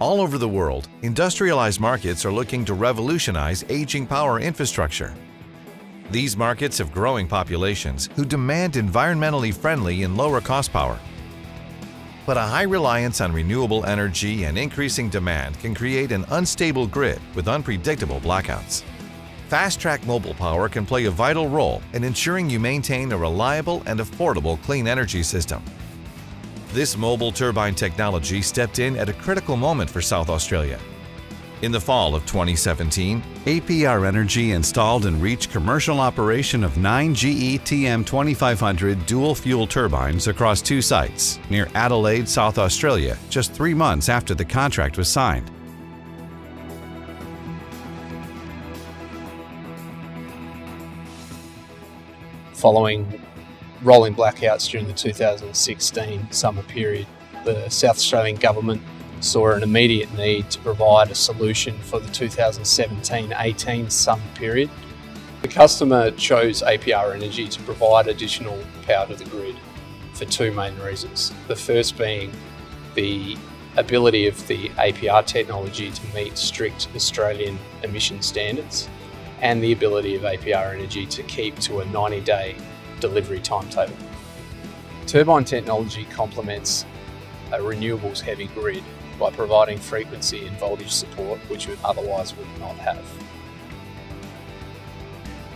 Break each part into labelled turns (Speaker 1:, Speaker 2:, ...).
Speaker 1: All over the world, industrialized markets are looking to revolutionize aging power infrastructure. These markets have growing populations who demand environmentally friendly and lower cost power. But a high reliance on renewable energy and increasing demand can create an unstable grid with unpredictable blackouts. Fast-Track Mobile Power can play a vital role in ensuring you maintain a reliable and affordable clean energy system. This mobile turbine technology stepped in at a critical moment for South Australia. In the fall of 2017,
Speaker 2: APR Energy installed and reached commercial operation of nine GE TM2500 dual fuel turbines across two sites near Adelaide, South Australia, just three months after the contract was signed.
Speaker 3: Following rolling blackouts during the 2016 summer period, the South Australian Government saw an immediate need to provide a solution for the 2017-18 summer period. The customer chose APR Energy to provide additional power to the grid for two main reasons. The first being the ability of the APR technology to meet strict Australian emission standards and the ability of APR Energy to keep to a 90 day delivery timetable. Turbine technology complements a renewables heavy grid by providing frequency and voltage support which we otherwise would not have.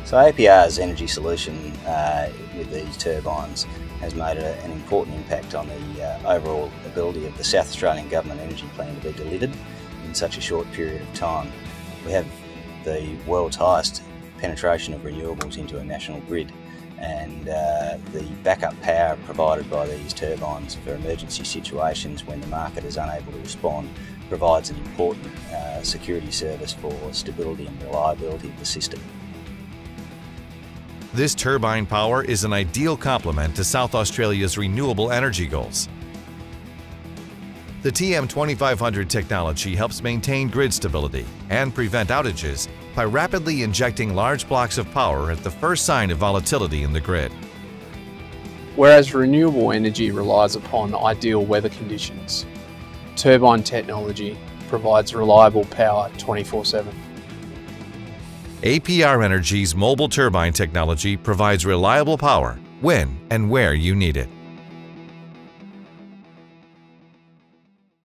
Speaker 4: So APR's energy solution uh, with these turbines has made a, an important impact on the uh, overall ability of the South Australian Government Energy Plan to be delivered in such a short period of time. We have the world's highest penetration of renewables into a national grid and uh, the backup power provided by these turbines for emergency situations when the market is unable to respond provides an important uh, security service for stability and reliability of the system.
Speaker 1: This turbine power is an ideal complement to South Australia's renewable energy goals. The TM2500 technology helps maintain grid stability and prevent outages by rapidly injecting large blocks of power at the first sign of volatility in the grid.
Speaker 3: Whereas renewable energy relies upon ideal weather conditions, turbine technology provides reliable power 24 7.
Speaker 1: APR Energy's mobile turbine technology provides reliable power when and where you need it.